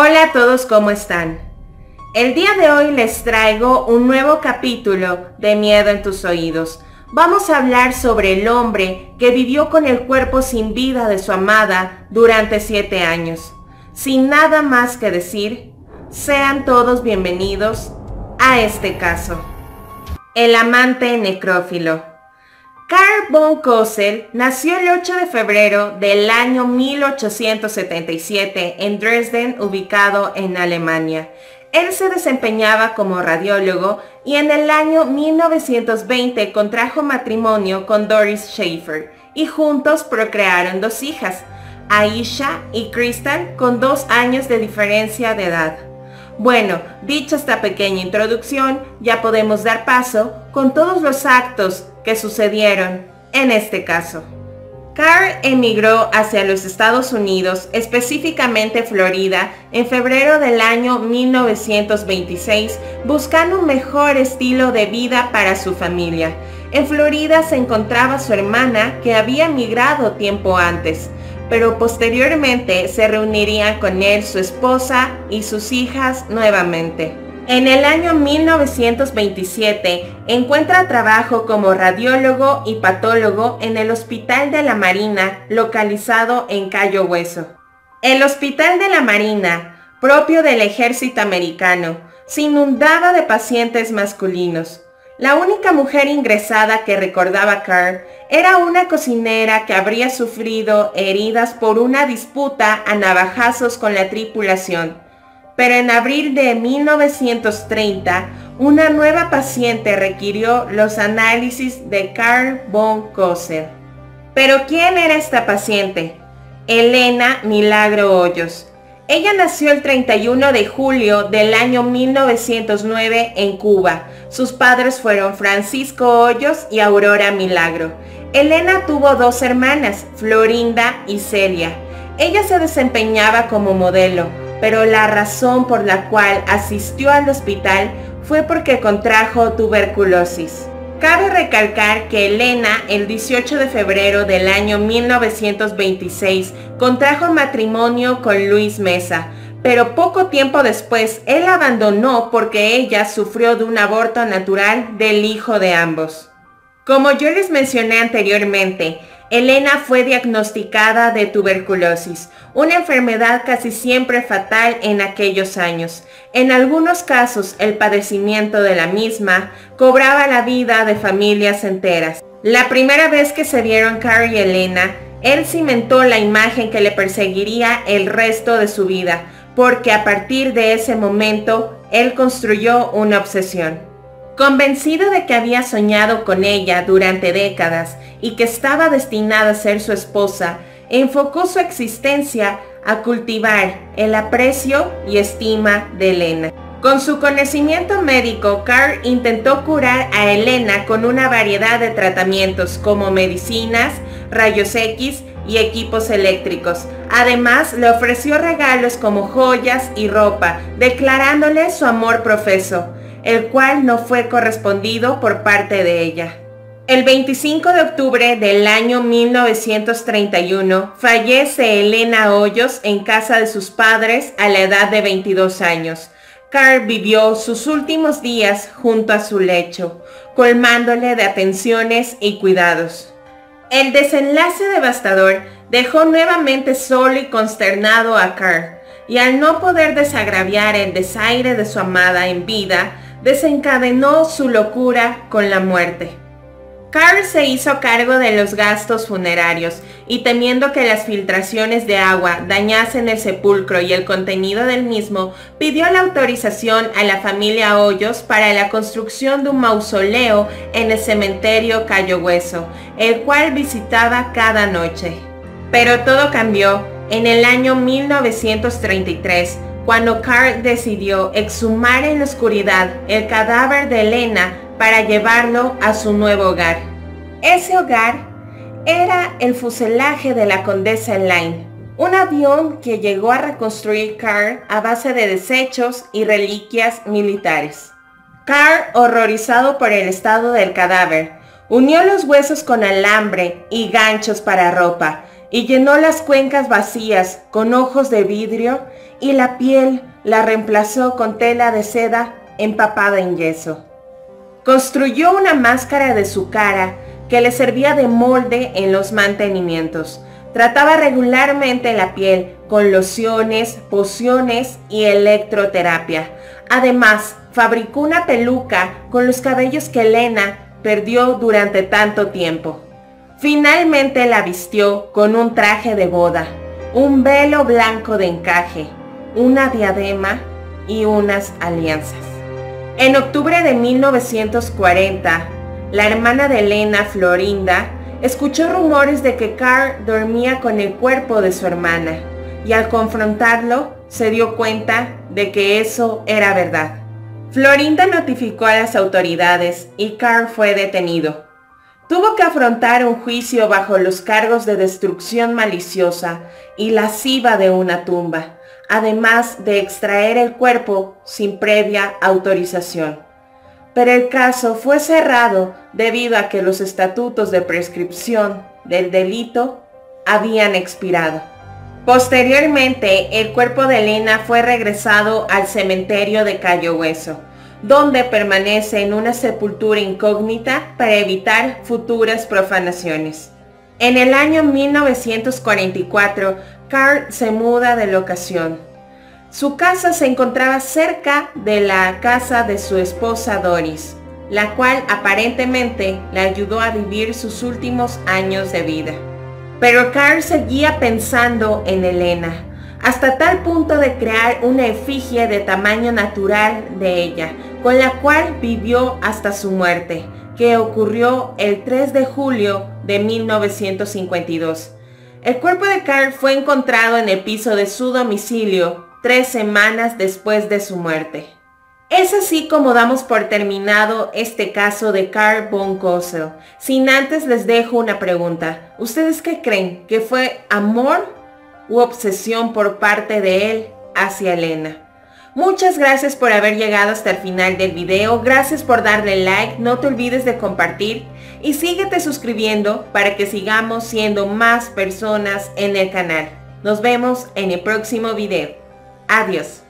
Hola a todos, ¿cómo están? El día de hoy les traigo un nuevo capítulo de Miedo en tus oídos. Vamos a hablar sobre el hombre que vivió con el cuerpo sin vida de su amada durante siete años. Sin nada más que decir, sean todos bienvenidos a este caso. El amante necrófilo. Karl von Kossel nació el 8 de febrero del año 1877 en Dresden, ubicado en Alemania. Él se desempeñaba como radiólogo y en el año 1920 contrajo matrimonio con Doris Schaefer y juntos procrearon dos hijas, Aisha y Crystal, con dos años de diferencia de edad. Bueno, dicha esta pequeña introducción, ya podemos dar paso con todos los actos sucedieron en este caso. Carr emigró hacia los Estados Unidos, específicamente Florida, en febrero del año 1926, buscando un mejor estilo de vida para su familia. En Florida se encontraba su hermana que había emigrado tiempo antes pero posteriormente se reunirían con él su esposa y sus hijas nuevamente. En el año 1927 encuentra trabajo como radiólogo y patólogo en el Hospital de la Marina, localizado en Cayo Hueso. El Hospital de la Marina, propio del ejército americano, se inundaba de pacientes masculinos. La única mujer ingresada que recordaba Carr era una cocinera que habría sufrido heridas por una disputa a navajazos con la tripulación. Pero en abril de 1930, una nueva paciente requirió los análisis de Carl von Kosser. Pero ¿quién era esta paciente? Elena Milagro Hoyos. Ella nació el 31 de julio del año 1909 en Cuba. Sus padres fueron Francisco Hoyos y Aurora Milagro. Elena tuvo dos hermanas, Florinda y Celia. Ella se desempeñaba como modelo, pero la razón por la cual asistió al hospital fue porque contrajo tuberculosis. Cabe recalcar que Elena el 18 de febrero del año 1926 contrajo matrimonio con Luis Mesa, pero poco tiempo después él abandonó porque ella sufrió de un aborto natural del hijo de ambos. Como yo les mencioné anteriormente, Elena fue diagnosticada de tuberculosis, una enfermedad casi siempre fatal en aquellos años. En algunos casos, el padecimiento de la misma cobraba la vida de familias enteras. La primera vez que se vieron Carrie y Elena, él cimentó la imagen que le perseguiría el resto de su vida, porque a partir de ese momento, él construyó una obsesión. Convencido de que había soñado con ella durante décadas y que estaba destinada a ser su esposa, enfocó su existencia a cultivar el aprecio y estima de Elena. Con su conocimiento médico, Carr intentó curar a Elena con una variedad de tratamientos como medicinas, rayos X y equipos eléctricos. Además, le ofreció regalos como joyas y ropa, declarándole su amor profeso el cual no fue correspondido por parte de ella. El 25 de octubre del año 1931 fallece Elena Hoyos en casa de sus padres a la edad de 22 años. Carl vivió sus últimos días junto a su lecho, colmándole de atenciones y cuidados. El desenlace devastador dejó nuevamente solo y consternado a Carl, y al no poder desagraviar el desaire de su amada en vida, desencadenó su locura con la muerte. Carl se hizo cargo de los gastos funerarios y temiendo que las filtraciones de agua dañasen el sepulcro y el contenido del mismo, pidió la autorización a la familia Hoyos para la construcción de un mausoleo en el cementerio Cayo Hueso, el cual visitaba cada noche. Pero todo cambió en el año 1933 cuando Carl decidió exhumar en la oscuridad el cadáver de Elena para llevarlo a su nuevo hogar. Ese hogar era el fuselaje de la Condesa Line, un avión que llegó a reconstruir Carl a base de desechos y reliquias militares. Carl, horrorizado por el estado del cadáver, unió los huesos con alambre y ganchos para ropa y llenó las cuencas vacías con ojos de vidrio y la piel la reemplazó con tela de seda empapada en yeso. Construyó una máscara de su cara que le servía de molde en los mantenimientos. Trataba regularmente la piel con lociones, pociones y electroterapia. Además, fabricó una peluca con los cabellos que Elena perdió durante tanto tiempo. Finalmente la vistió con un traje de boda, un velo blanco de encaje, una diadema y unas alianzas. En octubre de 1940, la hermana de Elena, Florinda, escuchó rumores de que Carl dormía con el cuerpo de su hermana y al confrontarlo se dio cuenta de que eso era verdad. Florinda notificó a las autoridades y Carl fue detenido. Tuvo que afrontar un juicio bajo los cargos de destrucción maliciosa y lasciva de una tumba, además de extraer el cuerpo sin previa autorización. Pero el caso fue cerrado debido a que los estatutos de prescripción del delito habían expirado. Posteriormente, el cuerpo de Elena fue regresado al cementerio de Cayo Hueso, donde permanece en una sepultura incógnita para evitar futuras profanaciones. En el año 1944, Carl se muda de locación. Su casa se encontraba cerca de la casa de su esposa Doris, la cual aparentemente le ayudó a vivir sus últimos años de vida. Pero Carl seguía pensando en Elena, hasta tal punto de crear una efigie de tamaño natural de ella, con la cual vivió hasta su muerte, que ocurrió el 3 de julio de 1952. El cuerpo de Carl fue encontrado en el piso de su domicilio tres semanas después de su muerte. Es así como damos por terminado este caso de Carl von Kossel. Sin antes les dejo una pregunta. ¿Ustedes qué creen? ¿Que fue amor u obsesión por parte de él hacia Elena? Muchas gracias por haber llegado hasta el final del video. Gracias por darle like. No te olvides de compartir y síguete suscribiendo para que sigamos siendo más personas en el canal. Nos vemos en el próximo video. Adiós.